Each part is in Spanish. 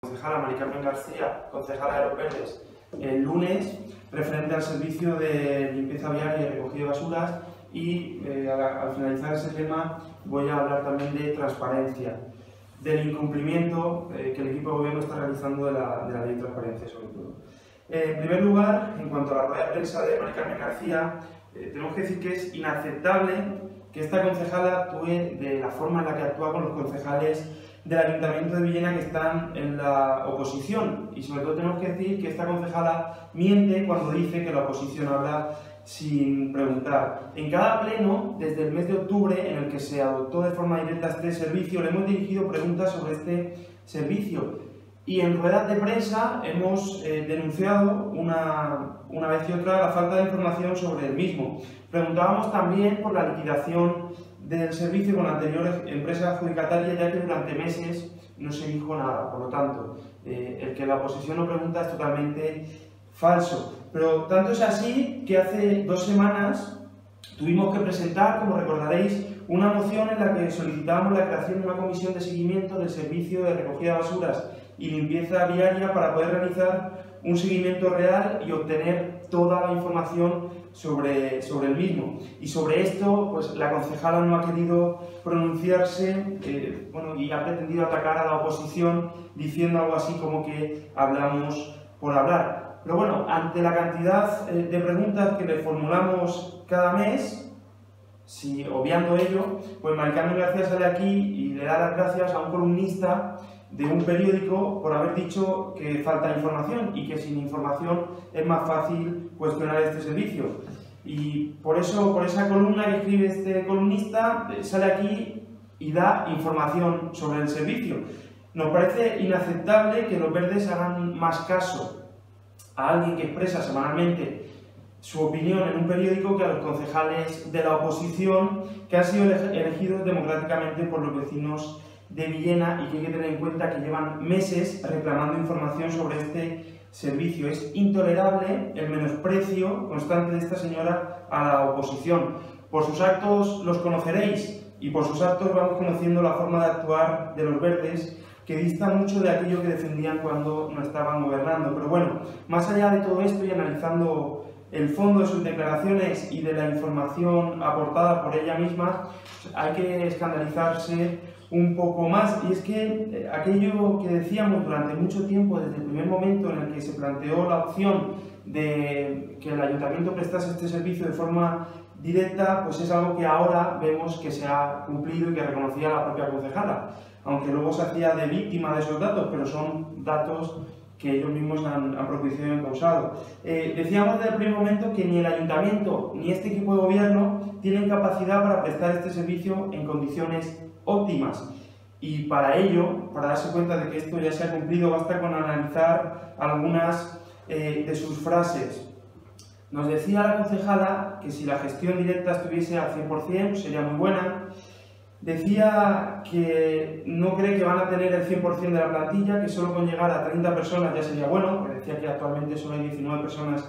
concejala Mari Carmen García, concejala de los Verdes, el lunes referente al servicio de limpieza viaria y recogida de basuras y eh, al, al, finalizar ese tema voy a hablar también de transparencia, del incumplimiento eh, que el equipo de gobierno está realizando de la, de la ley de transparencia sobre todo. Eh, en primer lugar, en cuanto a la rueda de prensa de Mari Carmen García, eh, tenemos que decir que es inaceptable que esta concejala actúe de la forma en la que actúa con los concejales del Ayuntamiento de Villena que están en la oposición. Y sobre todo tenemos que decir que esta concejala miente cuando dice que la oposición habla sin preguntar. En cada pleno, desde el mes de octubre, en el que se adoptó de forma directa este servicio, le hemos dirigido preguntas sobre este servicio. Y en ruedas de prensa hemos eh, denunciado una, una vez y otra la falta de información sobre el mismo. Preguntábamos también por la liquidación del servicio con la anterior empresa adjudicataria, ya que durante meses no se dijo nada. Por lo tanto, eh, el que la oposición no pregunta es totalmente falso. Pero tanto es así que hace dos semanas tuvimos que presentar, como recordaréis, una moción en la que solicitábamos la creación de una comisión de seguimiento del servicio de recogida de basuras y limpieza diaria para poder realizar un seguimiento real y obtener toda la información sobre, sobre el mismo. Y sobre esto, pues la concejala no ha querido pronunciarse eh, bueno, y ha pretendido atacar a la oposición diciendo algo así como que hablamos por hablar. Pero bueno, ante la cantidad eh, de preguntas que le formulamos cada mes, si obviando ello, pues Maricarmen García sale aquí y le da las gracias a un columnista de un periódico por haber dicho que falta información y que sin información es más fácil cuestionar este servicio. Y por eso, por esa columna que escribe este columnista, sale aquí y da información sobre el servicio. Nos parece inaceptable que los verdes hagan más caso a alguien que expresa semanalmente su opinión en un periódico que a los concejales de la oposición que han sido elegidos democráticamente por los vecinos de Villena y que hay que tener en cuenta que llevan meses reclamando información sobre este servicio. Es intolerable el menosprecio constante de esta señora a la oposición. Por sus actos los conoceréis y por sus actos vamos conociendo la forma de actuar de los verdes que dista mucho de aquello que defendían cuando no estaban gobernando. Pero bueno, más allá de todo esto y analizando el fondo de sus declaraciones y de la información aportada por ella misma, hay que escandalizarse un poco más. Y es que eh, aquello que decíamos durante mucho tiempo, desde el primer momento en el que se planteó la opción de que el ayuntamiento prestase este servicio de forma directa, pues es algo que ahora vemos que se ha cumplido y que reconocía la propia concejala, aunque luego se hacía de víctima de esos datos, pero son datos que ellos mismos han, han propiciado y causado. Eh, decíamos desde el primer momento que ni el ayuntamiento ni este equipo de gobierno tienen capacidad para prestar este servicio en condiciones óptimas. Y para ello, para darse cuenta de que esto ya se ha cumplido, basta con analizar algunas eh, de sus frases. Nos decía la concejala que si la gestión directa estuviese al 100% sería muy buena. Decía que no cree que van a tener el 100% de la plantilla, que solo con llegar a 30 personas ya sería bueno, decía que actualmente solo hay 19 personas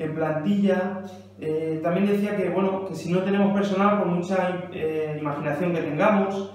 en plantilla. Eh, también decía que, bueno, que si no tenemos personal, por mucha eh, imaginación que tengamos,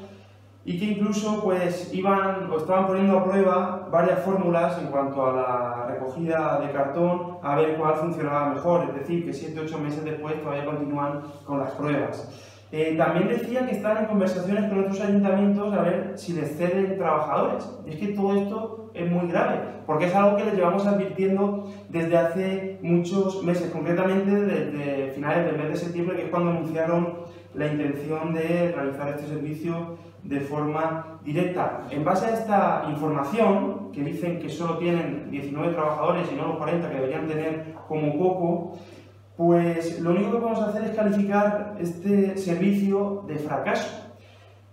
y que incluso pues iban o estaban poniendo a prueba varias fórmulas en cuanto a la recogida de cartón a ver cuál funcionaba mejor, es decir, que 7-8 meses después todavía continúan con las pruebas. Eh, también decía que están en conversaciones con otros ayuntamientos a ver si les ceden trabajadores. Y es que todo esto es muy grave, porque es algo que les llevamos advirtiendo desde hace muchos meses, concretamente desde finales del mes de septiembre, que es cuando anunciaron la intención de realizar este servicio de forma directa. En base a esta información, que dicen que solo tienen 19 trabajadores y no los 40 que deberían tener como poco, pues lo único que podemos hacer es calificar este servicio de fracaso.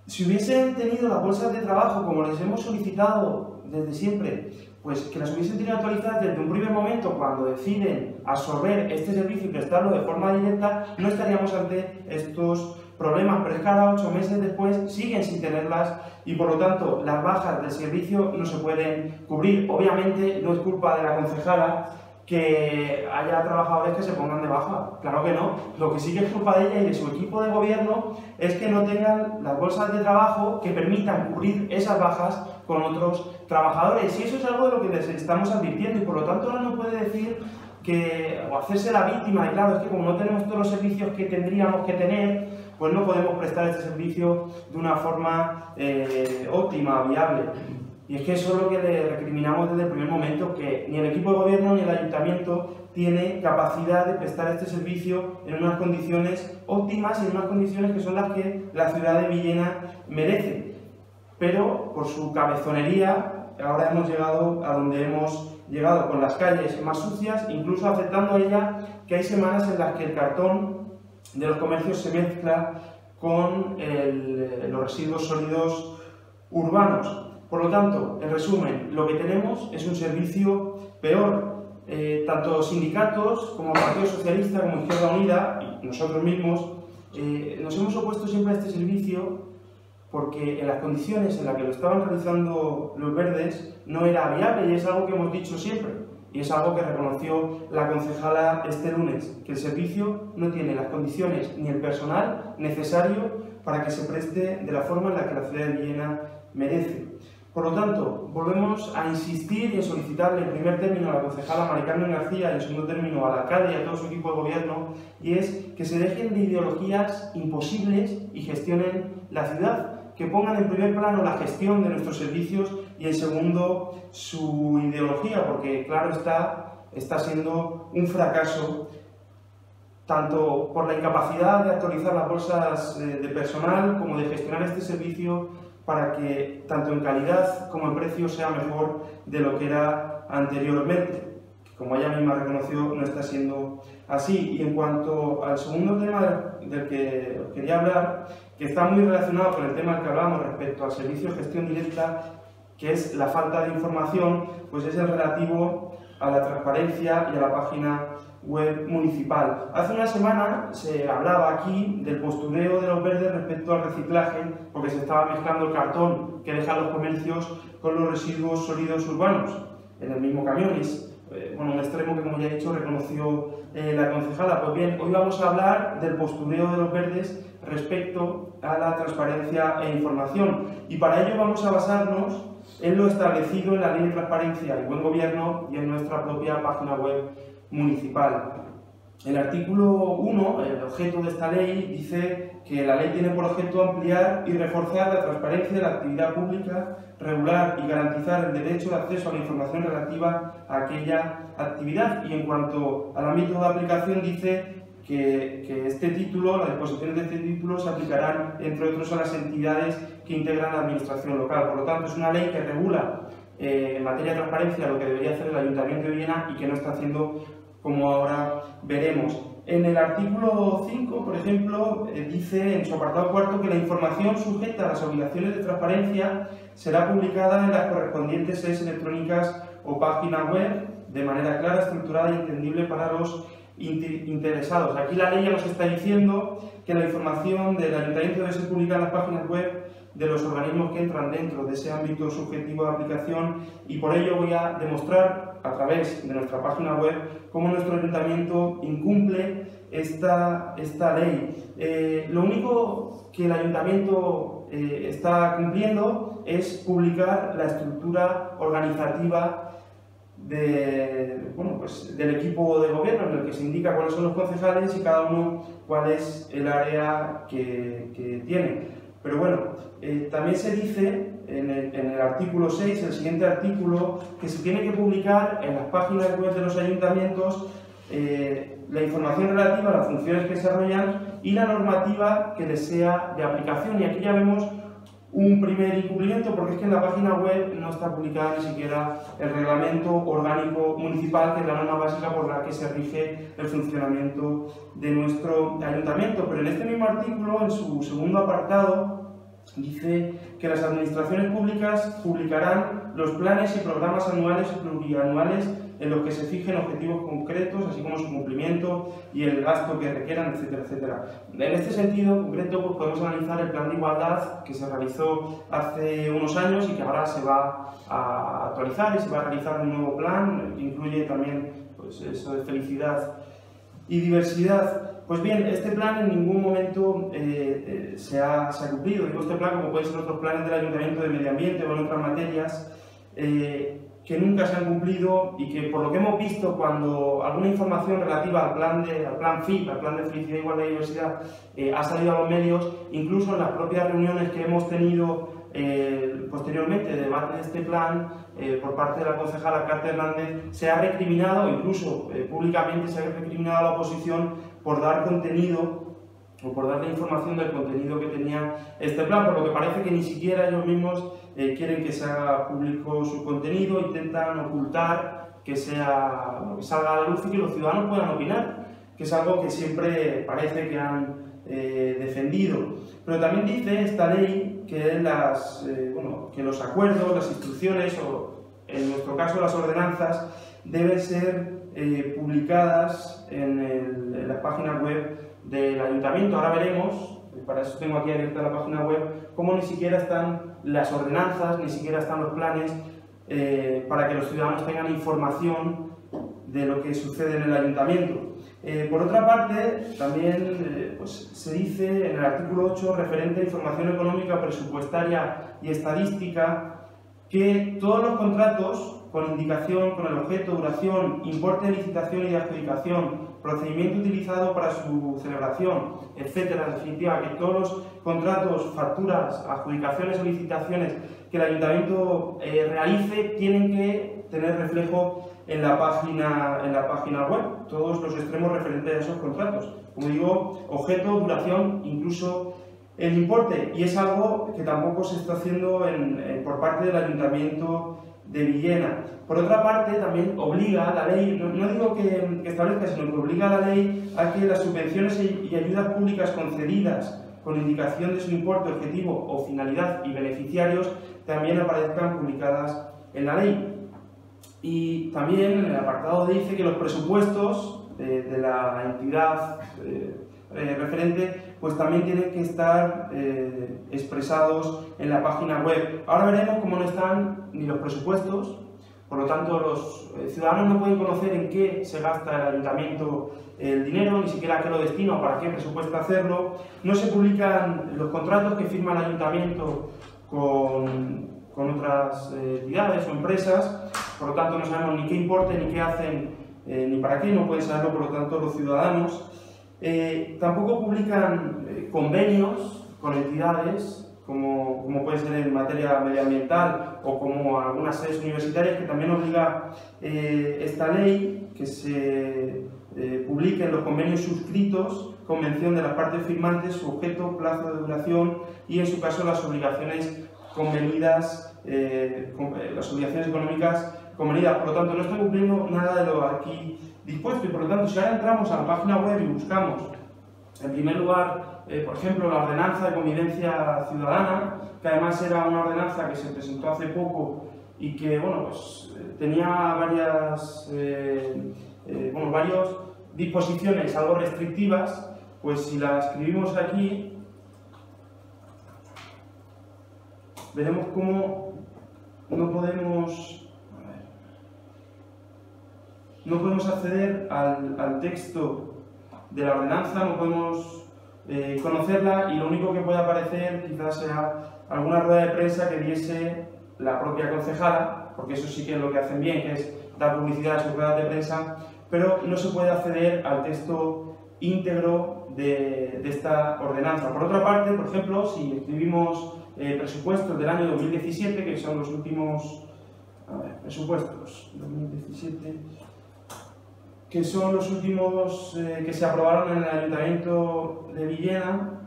Si hubiesen tenido las bolsas de trabajo como les hemos solicitado desde siempre, pues que las hubiesen tenido actualizadas desde un primer momento cuando deciden absorber este servicio y prestarlo de forma directa, no estaríamos ante estos problemas, pero es ahora ocho meses después siguen sin tenerlas y por lo tanto las bajas del servicio no se pueden cubrir. Obviamente no es culpa de la concejala que haya trabajadores que se pongan de baja. Claro que no. Lo que sí que es culpa de ella y de su equipo de gobierno es que no tengan las bolsas de trabajo que permitan cubrir esas bajas con otros trabajadores. Y eso es algo de lo que les estamos advirtiendo y por lo tanto no puede decir que, o hacerse la víctima, y claro, es que como no tenemos todos los servicios que tendríamos que tener, pues no podemos prestar este servicio de una forma eh, óptima, viable. Y es que eso es lo que le recriminamos desde el primer momento, que ni el equipo de gobierno ni el ayuntamiento tiene capacidad de prestar este servicio en unas condiciones óptimas y en unas condiciones que son las que la ciudad de Villena merece. Pero por su cabezonería, ahora hemos llegado a donde hemos llegado con las calles más sucias, incluso aceptando ella que hay semanas en las que el cartón de los comercios se mezcla con los residuos sólidos urbanos. Por lo tanto, en resumen, lo que tenemos es un servicio peor. Eh, tanto sindicatos como Partido Socialista como Izquierda Unida y nosotros mismos eh, nos hemos opuesto siempre a este servicio porque en las condiciones en las que lo estaban realizando los verdes no era viable y es algo que hemos dicho siempre. Y es algo que reconoció la concejala este lunes, que el servicio no tiene las condiciones ni el personal necesario para que se preste de la forma en la que la ciudad de Viena merece. Por lo tanto, volvemos a insistir y a solicitarle en primer término a la concejala Maricarmen García y en segundo término al alcalde y a todo su equipo de gobierno, y es que se dejen de ideologías imposibles y gestionen la ciudad, que pongan en primer plano la gestión de nuestros servicios y en segundo su ideología, porque claro está, está siendo un fracaso tanto por la incapacidad de actualizar las bolsas eh, de personal como de gestionar este servicio para que tanto en calidad como en precio sea mejor de lo que era anteriormente. Como ella misma reconoció, no está siendo así. Y en cuanto al segundo tema del que quería hablar, que está muy relacionado con el tema del que hablamos respecto al servicio de gestión directa, que es la falta de información, pues es el relativo a la transparencia y a la página web municipal. Hace una semana se hablaba aquí del postureo de los verdes respecto al reciclaje, porque se estaba mezclando el cartón que dejan los comercios con los residuos sólidos urbanos en el mismo camión. Es eh, bueno, un extremo que, como ya he dicho, reconoció eh, la concejala. Pues bien, hoy vamos a hablar del postureo de los verdes respecto a la transparencia e información. Y para ello vamos a basarnos en lo establecido en la Ley de Transparencia y Buen Gobierno y en nuestra propia página web municipal. El artículo 1, el objeto de esta ley, dice que la ley tiene por objeto ampliar y reforzar la transparencia de la actividad pública, regular y garantizar el derecho de acceso a la información relativa a aquella actividad. Y en cuanto al ámbito de aplicación, dice que, que, este título, las disposiciones de este título se aplicarán, entre otros, a las entidades que integran la administración local. Por lo tanto, es una ley que regula eh, en materia de transparencia lo que debería hacer el Ayuntamiento de Viena y que no está haciendo como ahora veremos. En el artículo 5, por ejemplo, eh, dice en su apartado cuarto que la información sujeta a las obligaciones de transparencia será publicada en las correspondientes sedes electrónicas o páginas web de manera clara, estructurada y entendible para los interesados. Aquí la ley ya nos está diciendo que la información del ayuntamiento debe ser publicada en las páginas web de los organismos que entran dentro de ese ámbito subjetivo de aplicación y por ello voy a demostrar a través de nuestra página web cómo nuestro ayuntamiento incumple esta, esta ley. Eh, lo único que el ayuntamiento eh, está cumpliendo es publicar la estructura organizativa de, bueno, pues, del equipo de gobierno en el que se indica cuáles son los concejales y cada uno cuál es el área que, que tiene. Pero bueno, eh, también se dice en el, artículo 6, el siguiente artículo, que se tiene que publicar en las páginas web de los ayuntamientos eh, la información relativa a las funciones que desarrollan y la normativa que les sea de aplicación. Y aquí ya vemos un primer incumplimiento porque es que en la página web no está publicada ni siquiera el reglamento orgánico municipal, que es la norma básica por la que se rige el funcionamiento de nuestro ayuntamiento. Pero en este mismo artículo, en su segundo apartado, dice que las administraciones públicas publicarán los planes y programas anuales y plurianuales en los que se fijen objetivos concretos, así como su cumplimiento y el gasto que requieran, etcétera, etcétera. En este sentido concreto pues podemos analizar el plan de igualdad que se realizó hace unos años y que ahora se va a actualizar y se va a realizar un nuevo plan que incluye también pues, eso de felicidad y diversidad. Pues bien, este plan en ningún momento eh, eh, se, ha, cumplido. Digo este plan, como pueden ser otros planes del Ayuntamiento de Medio Ambiente o en otras materias, eh, que nunca se han cumplido y que por lo que hemos visto cuando alguna información relativa al plan, de, al plan FIP, al plan de felicidad, igualdad y diversidad, ha salido a los medios, incluso en las propias reuniones que hemos tenido eh, posteriormente, debate de este plan, por parte de la concejala Carta Hernández, se ha recriminado, incluso públicamente se ha recriminado a la oposición por dar contenido o por darle información del contenido que tenía este plan, por lo que parece que ni siquiera ellos mismos quieren que se haga público su contenido, intentan ocultar que, sea, que salga a la luz y que los ciudadanos puedan opinar, que es algo que siempre parece que han defendido. Pero también dice esta ley que, las, eh, bueno, que los acuerdos, las instrucciones o en nuestro caso las ordenanzas deben ser eh, publicadas en, el, en, la página web del ayuntamiento. Ahora veremos, para eso tengo aquí abierta la página web, cómo ni siquiera están las ordenanzas, ni siquiera están los planes eh, para que los ciudadanos tengan información de lo que sucede en el ayuntamiento. Eh, por otra parte, también pues, se dice en el artículo 8, referente a información económica, presupuestaria y estadística, que todos los contratos con indicación, con el objeto, duración, importe de licitación y de adjudicación, procedimiento utilizado para su celebración, etcétera, en definitiva, que todos los contratos, facturas, adjudicaciones o licitaciones que el ayuntamiento eh, realice tienen que tener reflejo en la, página, en la página web, todos los extremos referentes a esos contratos. Como digo, objeto, duración, incluso el importe. Y es algo que tampoco se está haciendo por parte del Ayuntamiento de Villena. Por otra parte, también obliga la ley, no, digo que, establezca, sino que obliga a la ley a que las subvenciones y ayudas públicas concedidas con indicación de su importe, objetivo o finalidad y beneficiarios también aparezcan publicadas en la ley. Y también en el apartado dice que los presupuestos de, la entidad eh, eh, referente pues también tienen que estar eh, expresados en la página web. Ahora veremos cómo no están ni los presupuestos, por lo tanto los ciudadanos no pueden conocer en qué se gasta el ayuntamiento el dinero, ni siquiera a qué lo destina o para qué presupuesta hacerlo. No se publican los contratos que firma el ayuntamiento con, con otras entidades o empresas por lo tanto no sabemos ni qué importe, ni qué hacen, eh, ni para qué, no pueden saberlo por lo tanto los ciudadanos. Eh, tampoco publican eh, convenios con entidades, como, como, puede ser en materia medioambiental o como algunas sedes universitarias, que también obliga esta ley que se publiquen los convenios suscritos, convención de las partes firmantes, su objeto, plazo de duración y en su caso las obligaciones convenidas, las obligaciones económicas comunidad. Por lo tanto, no está cumpliendo nada de lo aquí dispuesto. Y por lo tanto, si ahora entramos a la página web y buscamos, en primer lugar, eh, por ejemplo, la ordenanza de convivencia ciudadana, que además era una ordenanza que se presentó hace poco y que, bueno, pues eh, tenía varias, eh, bueno, varias disposiciones algo restrictivas, pues si la escribimos aquí, veremos cómo no podemos no podemos acceder al, texto de la ordenanza, no podemos eh, conocerla y lo único que puede aparecer quizás sea alguna rueda de prensa que diese la propia concejala, porque eso sí que es lo que hacen bien, que es dar publicidad a sus ruedas de prensa, pero no se puede acceder al texto íntegro de, esta ordenanza. Por otra parte, por ejemplo, si escribimos eh, presupuestos del año 2017, que son los últimos presupuestos 2017, que son los últimos eh, que se aprobaron en el Ayuntamiento de Villena,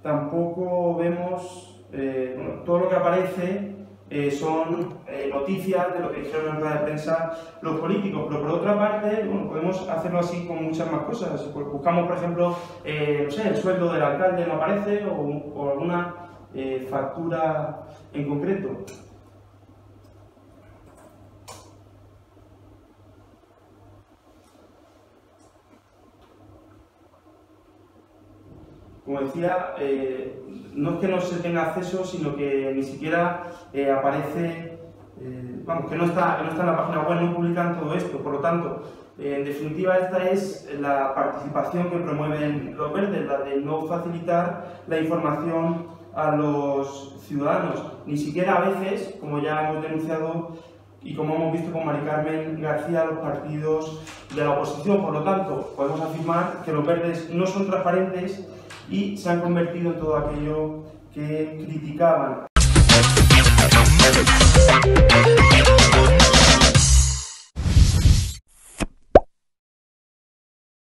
tampoco vemos, eh, bueno, todo lo que aparece eh, son noticias de lo que dijeron en la de prensa los políticos, pero por otra parte, bueno, podemos hacerlo así con muchas más cosas. Pues buscamos, por ejemplo, no sé, el sueldo del alcalde no aparece o alguna factura en concreto. Como decía, eh, no es que no se tenga acceso, sino que ni siquiera eh, aparece eh, vamos, que no está, no está en la página web, no publican todo esto, por lo tanto, en definitiva, esta es la participación que promueven los verdes, la de no facilitar la información a los ciudadanos, ni siquiera a veces, como ya hemos denunciado y como hemos visto con Mari Carmen García, los partidos de la oposición. Por lo tanto, podemos afirmar que los verdes no son transparentes y se han convertido en todo aquello que criticaban.